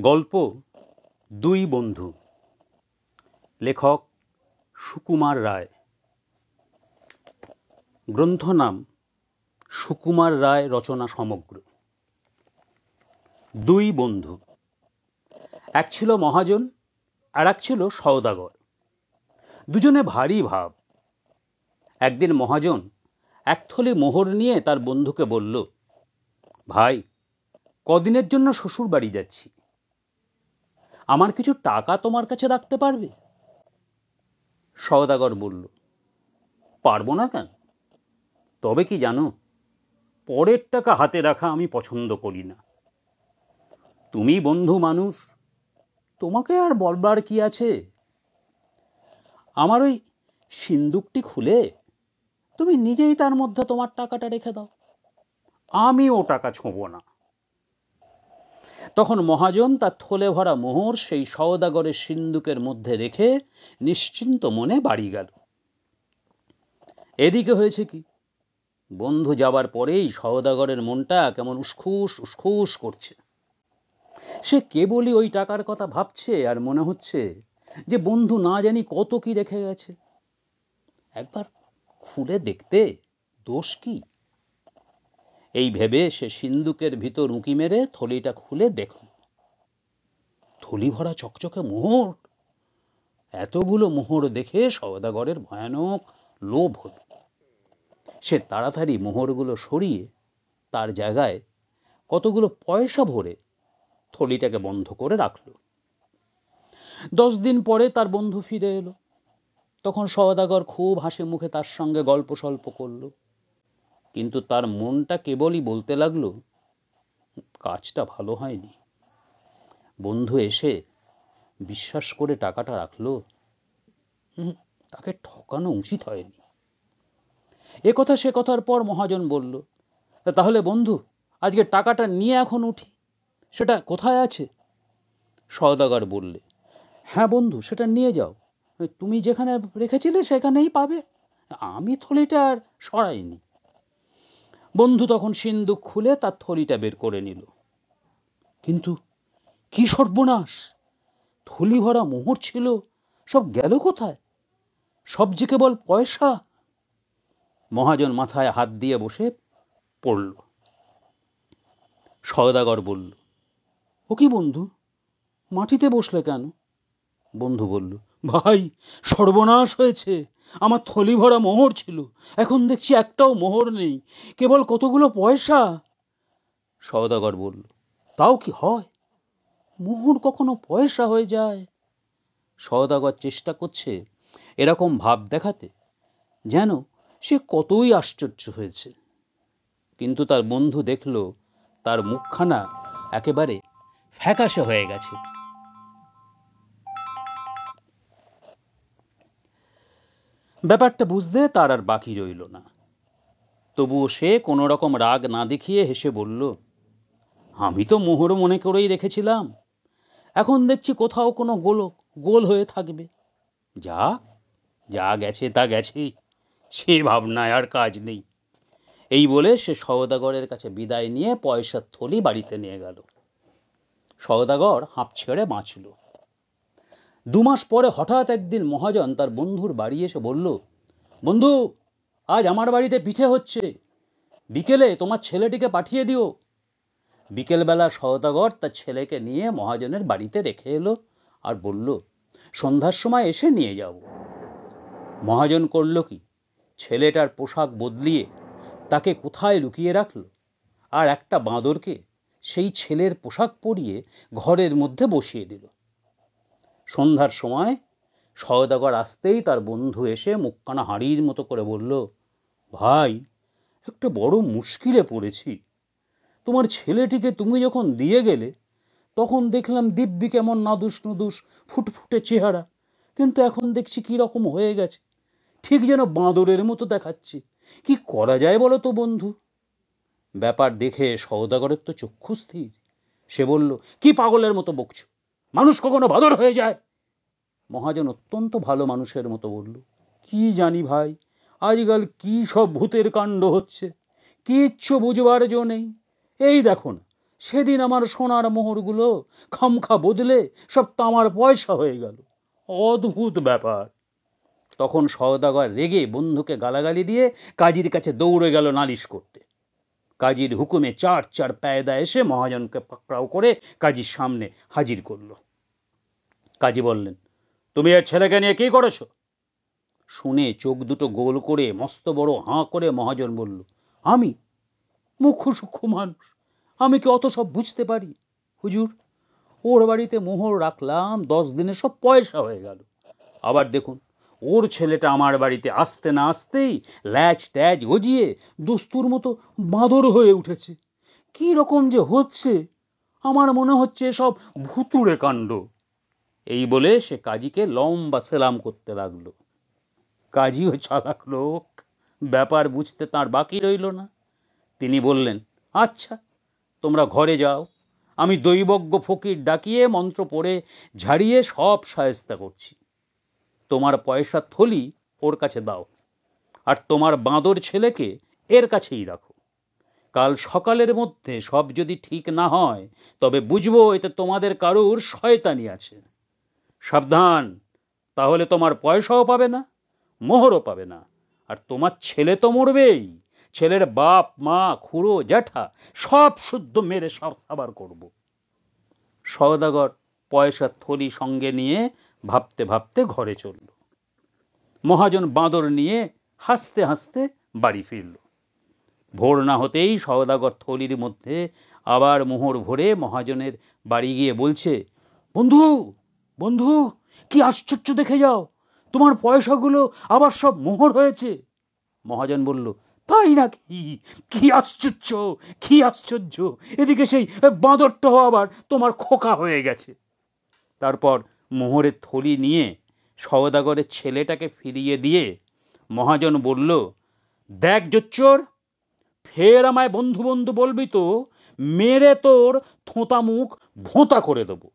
গল্প দুই বন্ধু। লেখক সুকুমার রায়। গ্রন্থ নাম সুকুমার রায় রচনা সমগ্র। দুই বন্ধু। এক ছিল মহাজন, আর এক ছিল সওদাগর। দুজনে ভারী ভাব। একদিন মহাজন এক থলে মোহর নিয়ে তার বন্ধুকে বলল, ভাই, কদিনের জন্য শ্বশুর বাড়ি যাচ্ছি? আমার কিছু টাকা তোমার কাছে রাখতে পারবে? সওদাগর বলল, পারব না কেন? তবে কি জানো, পরের টাকা হাতে রাখা আমি পছন্দ করি না। তুমি বন্ধু মানুষ, তোমাকে আর বলবার কি আছে? আমার ওই সিন্দুকটি খুলে তুমি নিজেই তার মধ্যে তোমার টাকাটা রেখে দাও। আমি ও টাকা ছোঁব না। তখন মহাজন তার থলে ভরা মোহর সেই সওদাগরের সিন্দুকের মধ্যে রেখে নিশ্চিন্ত মনে বাড়ি গেল। এদিকে হয়েছে কি? বন্ধু যাবার পরেই সওদাগরের মনটা কেমন উসখুস উসখুস করছে। সে কেবলই ওই টাকার কথা ভাবছে আর মনে হচ্ছে যে বন্ধু না জানি কত কি রেখে গেছে। একবার খুলে দেখতে দোষ কি? এই ভেবে সে সিন্দুকের ভিতর উঁকি মেরে থলিটা খুলে দেখল। থলি ভরা চকচকে মোহর। এতগুলো মোহর দেখে সওদাগরের ভয়ানক লোভ হল। সে তাড়াতাড়ি মোহরগুলো সরিয়ে তার জায়গায় কতগুলো পয়সা ভরে থলিটাকে বন্ধ করে রাখল। দশ দিন পরে তার বন্ধু ফিরে এলো। তখন সওদাগর খুব হাসি মুখে তার সঙ্গে গল্প সল্প করল। কিন্তু তার মনটা কেবলই বলতে লাগল, কাজটা ভালো হয়নি। বন্ধু এসে বিশ্বাস করে টাকাটা রাখল। তাকে ঠকানো উচিত হয়নি। এ কথা, সে কথার পর মহাজন বলল তাহলে বন্ধু, আজকে টাকাটা নিয়ে এখন উঠি। সেটা কোথায় আছে? সওদাগর বললে হ্যাঁ বন্ধু, সেটা নিয়ে যাও। তুমি যেখানে রেখেছিলে সেখানেই পাবে। আমি থলিটা আর সরাইনি। বন্ধু তখন সিন্দুক খুলে তার থলিটা বের করে নিল। কিন্তু কি সর্বনাশ! থলি ভরা মোহর ছিল, সব গেল কোথায়? সব যে কেবল পয়সা! মহাজন মাথায় হাত দিয়ে বসে পড়ল। সয়দাগর বলল, ও কি বন্ধু? মাটিতে বসলে কেন? বন্ধু বলল, ভাই, সর্বনাশ হয়েছে। আমার থলি ভরা মোহর ছিল। এখন দেখছি একটাও মোহর নেই। কেবল কতগুলো পয়সা? সওদাগর বলল তাও কি হয়? মোহর কখনো পয়সা হয়ে যায়? সওদাগর চেষ্টা করছে এরকম ভাব দেখাতে যেন সে কতই আশ্চর্য হয়েছে। কিন্তু তার বন্ধু দেখল তার মুখখানা একেবারে ফ্যাকাশে হয়ে গেছে। ব্যাপারটা বুঝতে তার আর বাকি রইল না। তবুও সে কোনো রকম রাগ না দেখিয়ে হেসে বলল, আমি তো মোহর মনে করেই রেখেছিলাম এখন দেখছি কোথাও কোনো গোল গোল হয়ে থাকবে। যা যা গেছে তা গেছে সে ভাবনায় আর কাজ নেই। এই বলে সে সওদাগরের কাছে বিদায় নিয়ে পয়সার থলি বাড়িতে নিয়ে গেল। সওদাগর হাঁপ ছেড়ে বাঁচল। দু মাস পরে হঠাৎ একদিন মহাজন তার বন্ধুর বাড়ি এসে বলল, বন্ধু, আজ আমার বাড়িতে পিঠে হচ্ছে। বিকেলে তোমার ছেলেটিকে পাঠিয়ে দিও। বিকেলবেলা সওদাগর তার ছেলেকে নিয়ে মহাজনের বাড়িতে রেখে এলো আর বলল, সন্ধ্যার সময় এসে নিয়ে যাব মহাজন করল কি, ছেলেটার পোশাক বদলিয়ে তাকে কোথায় লুকিয়ে রাখল আর একটা বাঁদরকে সেই ছেলের পোশাক পরিয়ে ঘরের মধ্যে বসিয়ে দিল। সন্ধ্যার সময় সওদাগর আসতেই তার বন্ধু এসে মুখখানা হাঁড়ির মতো করে বলল, ভাই, একটা বড় মুশকিলে পড়েছি। তোমার ছেলেটিকে তুমি যখন দিয়ে গেলে, তখন দেখলাম দিব্যি কেমন নাদুস নুদুস, ফুটফুটে চেহারা। কিন্তু এখন দেখছি কি রকম হয়ে গেছে। ঠিক যেন বাঁদরের মতো দেখাচ্ছে। কি করা যায় বলো তো বন্ধু? ব্যাপার দেখে সওদাগরের তো চক্ষু স্থির। সে বলল, কি পাগলের মতো বকছো? মানুষ কখনো বাদর হয়ে যায়। মহাজন অত্যন্ত ভালো মানুষের মতো বলল, কি জানি ভাই, আজকাল কি সব ভূতের কাণ্ড হচ্ছে? কিচ্ছু বুঝবার জো নেই। এই দেখো না সেদিন আমার সোনার মোহরগুলো খামখা বদলে সব তামার পয়সা হয়ে গেল। অদ্ভুত ব্যাপার। তখন সওদাগর রেগে বন্ধুকে গালাগালি দিয়ে কাজীর কাছে দৌড়ে গেল নালিশ করতে। কাজীর হুকুমে চার চার পায়দা এসে মহাজনকে পাকড়াও করে কাজীর সামনে হাজির করল। কাজী বললেন, তুমি এর ছেলেকে নিয়ে কি করেছ? শুনে চোখ দুটো গোল করে মস্ত বড় হাঁ করে মহাজন বলল, আমি মুখ্য সূক্ষ্ম মানুষ, আমি কি অত সব বুঝতে পারি? হুজুর, ওর বাড়িতে মোহর রাখলাম, দশ দিনে সব পয়সা হয়ে গেল। আবার দেখুন ওর ছেলেটা আমার বাড়িতে আসতে না আসতেই ল্যাচ ট্যাচ গজিয়ে দস্তুর মতো বাঁদর হয়ে উঠেছে। কি রকম যে হচ্ছে, আমার মনে হচ্ছে সব ভুতুড়ে কাণ্ড। এই বলে সে কাজীকে লম্বা সেলাম করতে লাগল। কাজীও চালাক লোক, ব্যাপার বুঝতে তার বাকি রইল না। তিনি বললেন আচ্ছা তোমরা ঘরে যাও, আমি দৈবজ্ঞ ফকির ডাকিয়ে মন্ত্র পড়ে ঝাড়িয়ে সব সায়স্তা করছি। তোমার পয়সা থলি ওর কাছে দাও, আর তোমার বাঁদর ছেলেকে এর কাছেই রাখো। কাল সকালের মধ্যে সব যদি ঠিক না হয়, তবে বুঝব এতে তোমাদের কারুর শয়তানি আছে। সাবধান, তাহলে তোমার পয়সাও পাবে না, মোহরও পাবে না, আর তোমার ছেলে তো মরবেই। ছেলের বাপ, মা, খুড়ো, জ্যাঠা, সব শুদ্ধ মেরে সব সাবার করব। সওদাগর পয়সা থলি সঙ্গে নিয়ে ভাবতে ভাবতে ঘরে চলল। মহাজন বাঁদর নিয়ে হাসতে হাসতে বাড়ি ফিরল। ভোর না হতেই সওদাগর থলির মধ্যে আবার মোহর ভরে মহাজনের বাড়ি গিয়ে বলছে, বন্ধু বন্ধু, কি আশ্চর্য দেখে যাও, তোমার পয়সাগুলো আবার সব মোহর হয়েছে। মহাজন বলল, তাই নাকি? কি আশ্চর্য কি আশ্চর্য, এদিকে সেই বাঁদরটাও আবার তোমার খোকা হয়ে গেছে। তারপর মোহরের থলি নিয়ে সওদাগরের ছেলেটাকে ফিরিয়ে দিয়ে মহাজন বলল, দেখ জোচ্চোর, ফের আমায় বন্ধু বন্ধু বলবি তো, মেরে তোর থোঁতা মুখ ভোঁতা করে দেবো।